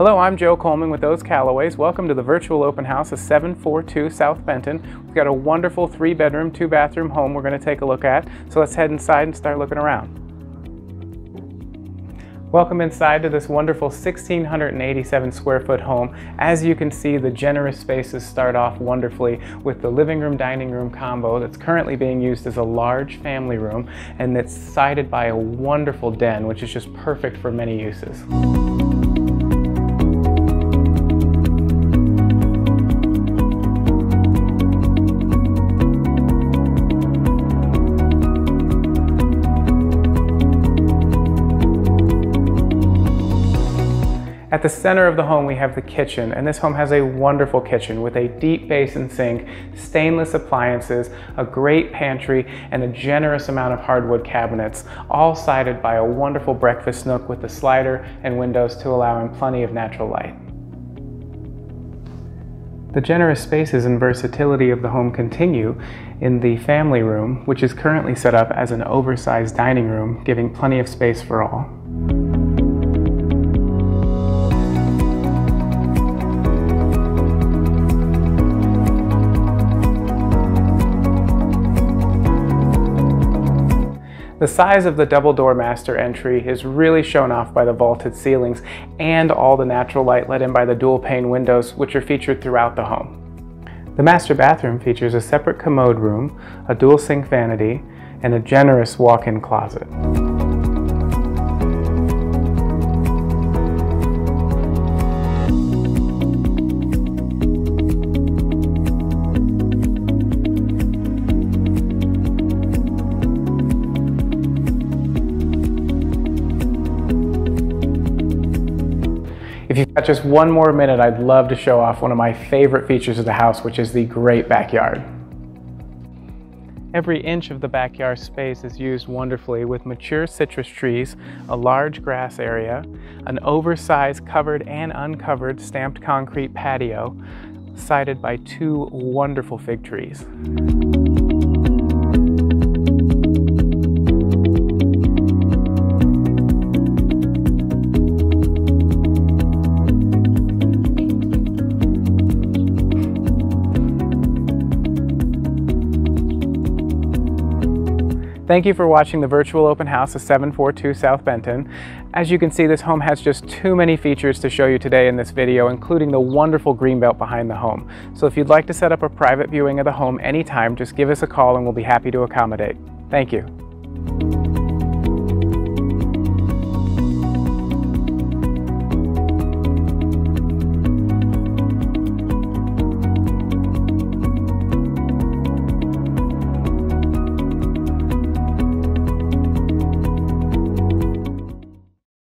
Hello, I'm Joe Coleman with those Callaways. Welcome to the virtual open house of 742 South Benton. We've got a wonderful three bedroom, two bathroom home we're going to take a look at. So let's head inside and start looking around. Welcome inside to this wonderful 1687 square foot home. As you can see, the generous spaces start off wonderfully with the living room dining room combo that's currently being used as a large family room and that's sided by a wonderful den, which is just perfect for many uses. At the center of the home, we have the kitchen, and this home has a wonderful kitchen with a deep basin sink, stainless appliances, a great pantry, and a generous amount of hardwood cabinets, all sided by a wonderful breakfast nook with a slider and windows to allow in plenty of natural light. The generous spaces and versatility of the home continue in the family room, which is currently set up as an oversized dining room, giving plenty of space for all. The size of the double door master entry is really shown off by the vaulted ceilings and all the natural light let in by the dual pane windows which are featured throughout the home. The master bathroom features a separate commode room, a dual sink vanity, and a generous walk-in closet. You've got just one more minute, I'd love to show off one of my favorite features of the house, which is the great backyard. Every inch of the backyard space is used wonderfully with mature citrus trees, a large grass area, an oversized covered and uncovered stamped concrete patio, sided by two wonderful fig trees. Thank you for watching the virtual open house of 742 South Benton. As you can see, this home has just too many features to show you today in this video, including the wonderful greenbelt behind the home. So if you'd like to set up a private viewing of the home anytime, just give us a call and we'll be happy to accommodate. Thank you.